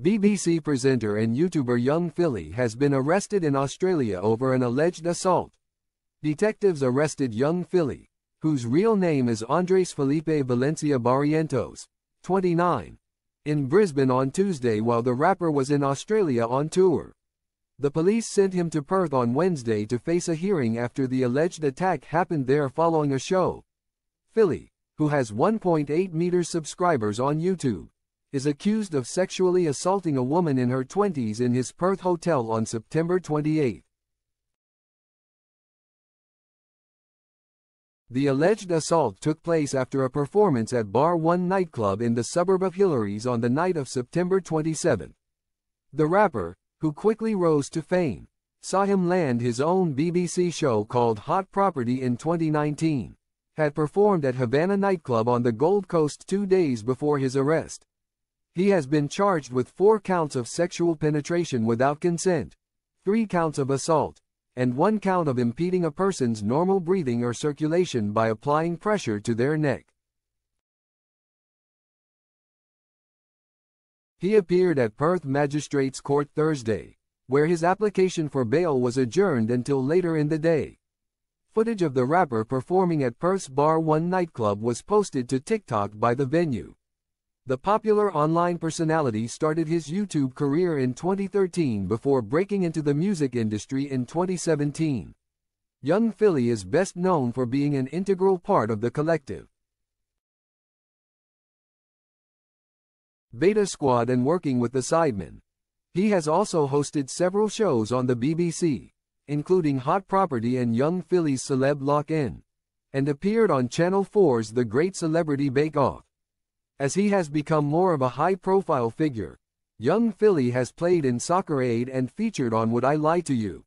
BBC presenter and YouTuber Yung Filly has been arrested in Australia over an alleged assault. Detectives arrested Yung Filly, whose real name is Andres Felipe Valencia Barrientos, 29, in Brisbane on Tuesday while the rapper was in Australia on tour. The police sent him to Perth on Wednesday to face a hearing after the alleged attack happened there following a show. Filly, who has 1.8 meter subscribers on YouTube, is accused of sexually assaulting a woman in her 20s in his Perth hotel on September 28. The alleged assault took place after a performance at Bar 1 nightclub in the suburb of Hillarys on the night of September 27. The rapper, who quickly rose to fame, saw him land his own BBC show called Hot Property in 2019, had performed at Havana nightclub on the Gold Coast two days before his arrest. He has been charged with four counts of sexual penetration without consent, three counts of assault, and one count of impeding a person's normal breathing or circulation by applying pressure to their neck. He appeared at Perth Magistrates Court Thursday, where his application for bail was adjourned until later in the day. Footage of the rapper performing at Perth's Bar 1 nightclub was posted to TikTok by the venue. The popular online personality started his YouTube career in 2013 before breaking into the music industry in 2017. Yung Filly is best known for being an integral part of the collective. Beta Squad and working with the Sidemen. He has also hosted several shows on the BBC, including Hot Property and Yung Filly's Celeb Lock-In, and appeared on Channel 4's The Great Celebrity Bake Off. As he has become more of a high-profile figure, Yung Filly has played in Soccer Aid and featured on Would I Lie to You?